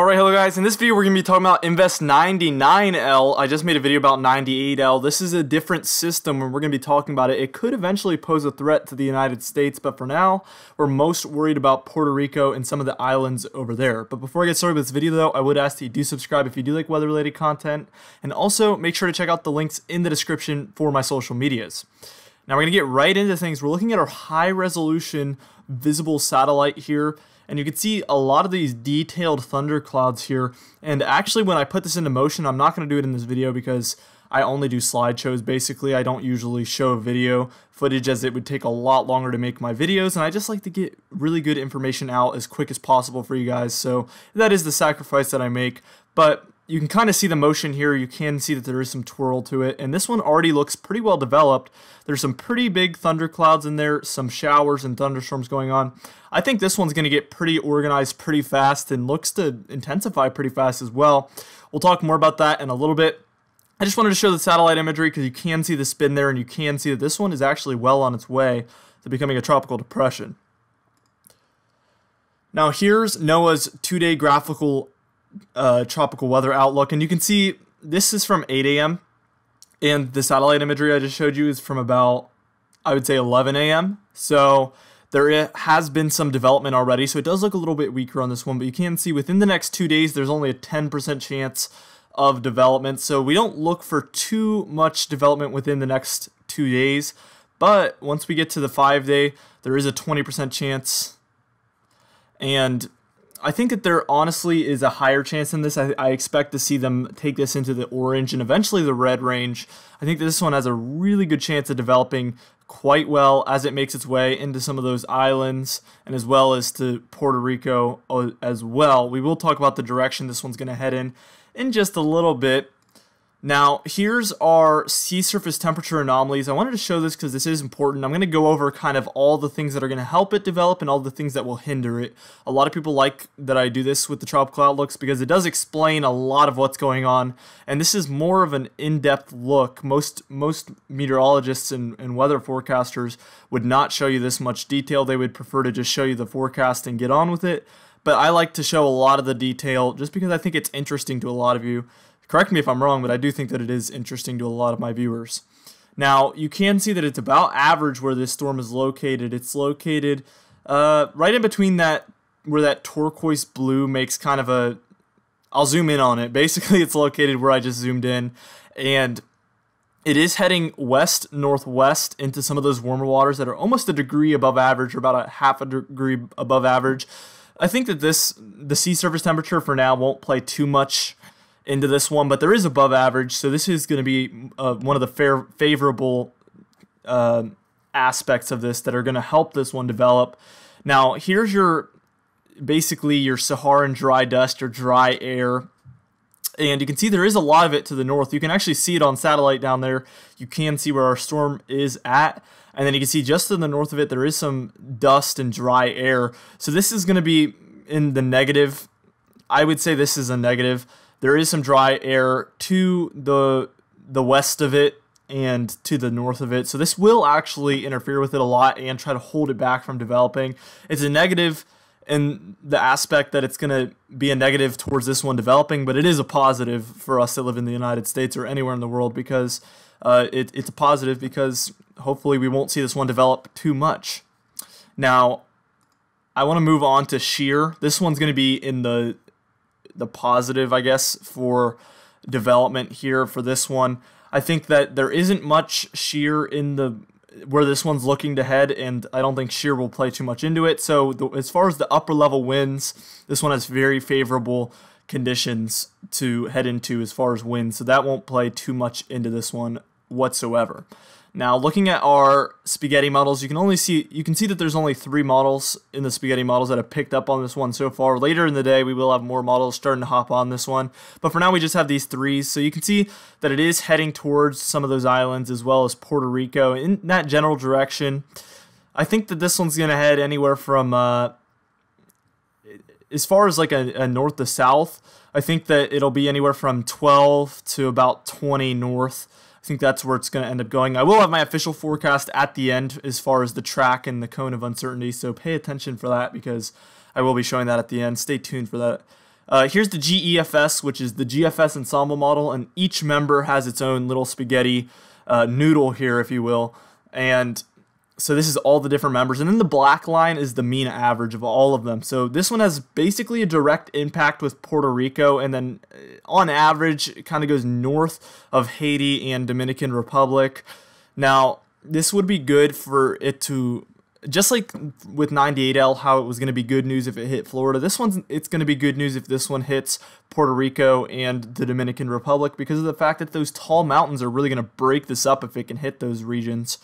Alright, hello guys, in this video we're going to be talking about Invest 99L. I just made a video about 98L. This is a different system and we're going to be talking about it. It could eventually pose a threat to the United States, but for now, we're most worried about Puerto Rico and some of the islands over there. But before I get started with this video though, I would ask that you do subscribe if you do like weather-related content, and also make sure to check out the links in the description for my social medias. Now we're going to get right into things. We're looking at our high-resolution visible satellite here and you can see a lot of these detailed thunderclouds here. And actually, when I put this into motion, I'm not going to do it in this video because I only do slideshows basically. I don't usually show video footage as it would take a lot longer to make my videos and I just like to get really good information out as quick as possible for you guys. So that is the sacrifice that I make. But you can kind of see the motion here. You can see that there is some twirl to it. And this one already looks pretty well developed. There's some pretty big thunderclouds in there, some showers and thunderstorms going on. I think this one's going to get pretty organized pretty fast and looks to intensify pretty fast as well. We'll talk more about that in a little bit. I just wanted to show the satellite imagery because you can see the spin there and you can see that this one is actually well on its way to becoming a tropical depression. Now here's NOAA's two-day graphical uh, tropical weather outlook. And you can see this is from 8 a.m. And the satellite imagery I just showed you is from about, I would say, 11 a.m. So there has been some development already. So it does look a little bit weaker on this one. But you can see within the next two days, there's only a 10% chance of development. So we don't look for too much development within the next two days. But once we get to the five day, there is a 20% chance. And I think that there honestly is a higher chance in this. I, I, expect to see them take this into the orange and eventually the red range. I think this one has a really good chance of developing quite well as it makes its way into some of those islands and as well as to Puerto Rico uh, as well. We will talk about the direction this one's going to head in in just a little bit. Now, here's our sea surface temperature anomalies. I wanted to show this because this is important. I'm going to go over kind of all the things that are going to help it develop and all the things that will hinder it. A lot of people like that I do this with the tropical outlooks because it does explain a lot of what's going on. And this is more of an in-depth look. Most most meteorologists and, and weather forecasters would not show you this much detail. They would prefer to just show you the forecast and get on with it. But I like to show a lot of the detail just because I think it's interesting to a lot of you. Correct me if I'm wrong, but I do think that it is interesting to a lot of my viewers. Now, you can see that it's about average where this storm is located. It's located uh, right in between that, where that turquoise blue makes kind of a, I'll zoom in on it. Basically, it's located where I just zoomed in, and it is heading west northwest into some of those warmer waters that are almost a degree above average, or about a half a degree above average. I think that this the sea surface temperature for now won't play too much into this one, but there is above average, so this is going to be uh, one of the fair favorable uh, aspects of this that are going to help this one develop. Now, here's your basically your Saharan dry dust or dry air. And you can see there is a lot of it to the north. You can actually see it on satellite down there. You can see where our storm is at. And then you can see just to the north of it, there is some dust and dry air. So this is going to be in the negative. I would say this is a negative. There is some dry air to the the west of it and to the north of it. So this will actually interfere with it a lot and try to hold it back from developing. It's a negative in the aspect that it's going to be a negative towards this one developing, but it is a positive for us that live in the United States or anywhere in the world because uh, it, it's a positive because hopefully we won't see this one develop too much. Now, I want to move on to shear. This one's going to be in the the positive, I guess, for development here for this one. I think that there isn't much shear in the where this one's looking to head, and I don't think shear will play too much into it. So the, as far as the upper level winds, this one has very favorable conditions to head into as far as winds, so that won't play too much into this one whatsoever. Now, looking at our spaghetti models, you can only see you can see that there's only three models in the spaghetti models that have picked up on this one so far. Later in the day, we will have more models starting to hop on this one, but for now, we just have these three. So you can see that it is heading towards some of those islands as well as Puerto Rico in that general direction. I think that this one's going to head anywhere from uh, as far as like a, a north to south. I think that it'll be anywhere from 12 to about 20 north. I think that's where it's going to end up going. I will have my official forecast at the end as far as the track and the cone of uncertainty, so pay attention for that because I will be showing that at the end. Stay tuned for that. Uh, here's the GEFS, which is the GFS ensemble model, and each member has its own little spaghetti uh, noodle here, if you will. And so this is all the different members. And then the black line is the mean average of all of them. So this one has basically a direct impact with Puerto Rico, and then uh, on average, it kind of goes north of Haiti and Dominican Republic. Now, this would be good for it to just like with 98L, how it was going to be good news if it hit Florida, this one's it's going to be good news if this one hits Puerto Rico and the Dominican Republic because of the fact that those tall mountains are really going to break this up if it can hit those regions.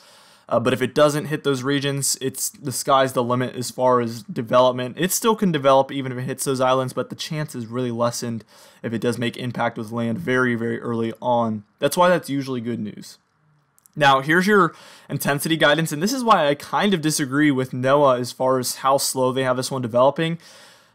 Uh, but if it doesn't hit those regions, it's the sky's the limit as far as development. It still can develop even if it hits those islands, but the chance is really lessened if it does make impact with land very, very early on. That's why that's usually good news. Now, here's your intensity guidance, and this is why I kind of disagree with NOAA as far as how slow they have this one developing.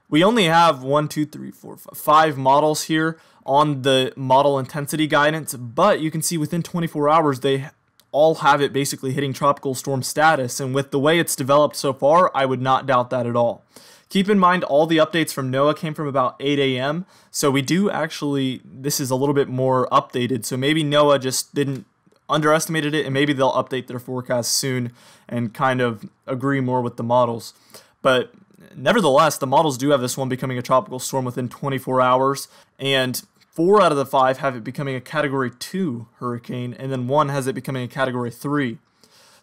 We only have one, two, three, four, five, five models here on the model intensity guidance, but you can see within 24 hours they all have it basically hitting tropical storm status, and with the way it's developed so far, I would not doubt that at all. Keep in mind, all the updates from NOAA came from about 8 a.m., so we do actually, this is a little bit more updated, so maybe NOAA just didn't underestimated it, and maybe they'll update their forecast soon and kind of agree more with the models. But nevertheless, the models do have this one becoming a tropical storm within 24 hours, and four out of the five have it becoming a Category 2 hurricane, and then one has it becoming a Category 3.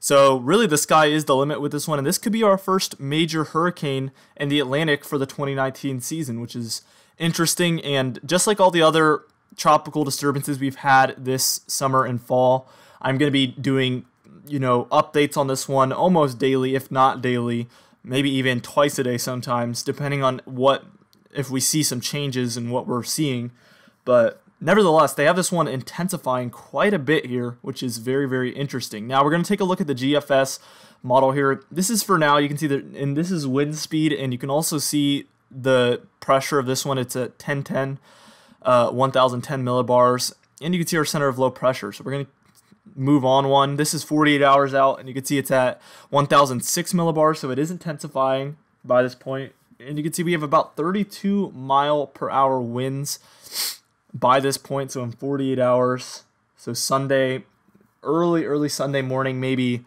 So, really, the sky is the limit with this one, and this could be our first major hurricane in the Atlantic for the 2019 season, which is interesting. And just like all the other tropical disturbances we've had this summer and fall. I'm going to be doing, you know, updates on this one almost daily, if not daily, maybe even twice a day sometimes, depending on what, if we see some changes in what we're seeing. But nevertheless, they have this one intensifying quite a bit here, which is very, very interesting. Now we're going to take a look at the GFS model here. This is for now, you can see that, and this is wind speed, and you can also see the pressure of this one. It's at 1010 uh, 1010 millibars. And you can see our center of low pressure. So we're going to move on one. This is 48 hours out, and you can see it's at 1006 millibars, so it is intensifying by this point. And you can see we have about 32 mile per hour winds by this point, so in 48 hours. So Sunday, early, early Sunday morning, maybe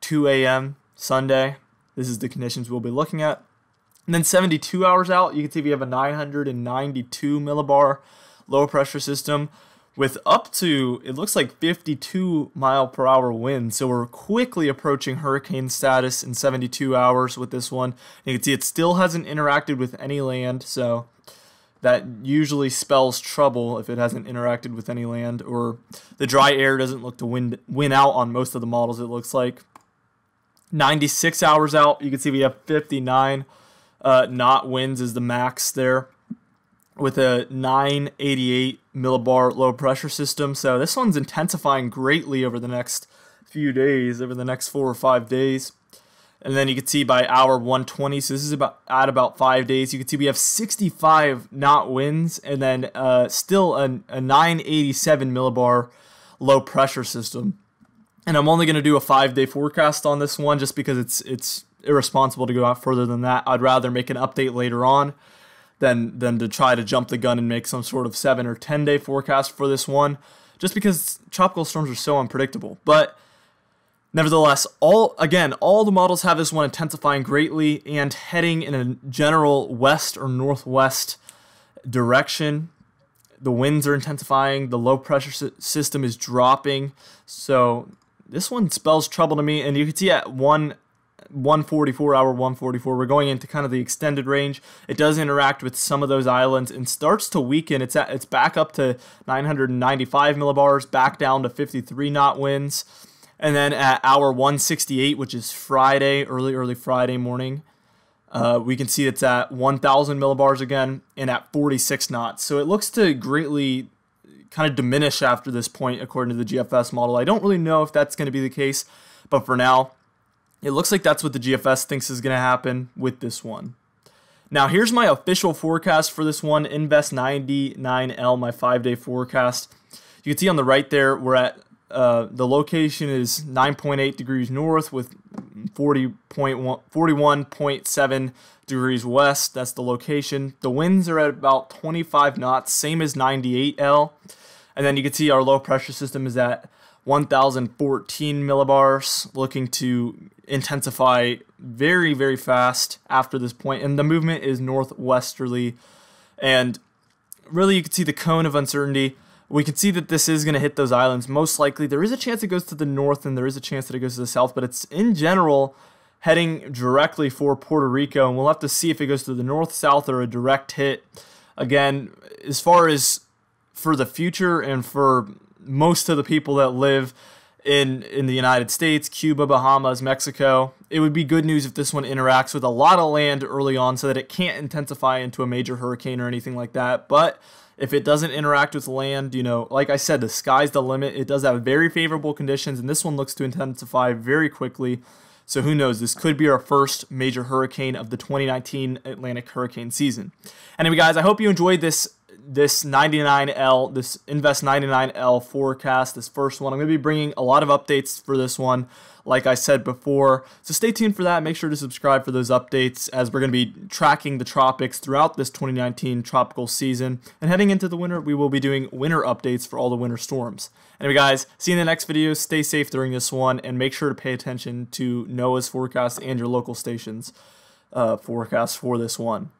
2 a.m. Sunday. This is the conditions we'll be looking at. And then 72 hours out, you can see we have a 992 millibar low pressure system with up to it looks like 52 mile per hour winds. So we're quickly approaching hurricane status in 72 hours with this one. You can see it still hasn't interacted with any land, so that usually spells trouble if it hasn't interacted with any land or the dry air doesn't look to win win out on most of the models it looks like 96 hours out you can see we have 59 uh, knot winds is the max there with a 988 millibar low pressure system. So this one's intensifying greatly over the next few days, over the next four or five days. And then you can see by hour 120, so this is about at about five days. You can see we have 65 knot winds, and then uh, still a, a 987 millibar low pressure system. And I'm only going to do a five day forecast on this one, just because it's it's irresponsible to go out further than that. I'd rather make an update later on than than to try to jump the gun and make some sort of seven or ten day forecast for this one, just because tropical storms are so unpredictable. But nevertheless, all again, all the models have this one intensifying greatly and heading in a general west or northwest direction. The winds are intensifying. The low pressure system is dropping. So this one spells trouble to me. And you can see at one 144 hour 144 we're going into kind of the extended range it does interact with some of those islands and starts to weaken it's at it's back up to 995 millibars back down to 53 knot winds and then at hour 168 which is friday early early friday morning uh, we can see it's at 1000 millibars again and at 46 knots so it looks to greatly kind of diminish after this point according to the gfs model i don't really know if that's going to be the case but for now it looks like that's what the GFS thinks is going to happen with this one. Now, here's my official forecast for this one Invest 99L, my five day forecast. You can see on the right there, we're at Uh, the location is 9.8 degrees north with 40.1, 41.7 degrees west. That's the location. The winds are at about 25 knots, same as 98L. And then you can see our low pressure system is at 1014 millibars, looking to intensify very, very fast after this point. And the movement is northwesterly. And really, you can see the cone of uncertainty. We can see that this is going to hit those islands. Most likely, there is a chance it goes to the north and there is a chance that it goes to the south, but it's in general heading directly for Puerto Rico. And we'll have to see if it goes to the north, south, or a direct hit. Again, as far as for the future and for most of the people that live in in the United States, Cuba, Bahamas, Mexico. It would be good news if this one interacts with a lot of land early on so that it can't intensify into a major hurricane or anything like that. But if it doesn't interact with land, you know, like I said, the sky's the limit. It does have very favorable conditions, and this one looks to intensify very quickly. So who knows? This could be our first major hurricane of the 2019 Atlantic hurricane season. Anyway, guys, I hope you enjoyed this this 99L, this Invest 99L forecast, this first one. I'm going to be bringing a lot of updates for this one, like I said before. So stay tuned for that. Make sure to subscribe for those updates as we're going to be tracking the tropics throughout this 2019 tropical season. And heading into the winter, we will be doing winter updates for all the winter storms. Anyway, guys, see you in the next video. Stay safe during this one and make sure to pay attention to NOAA's forecast and your local stations uh, forecast for this one.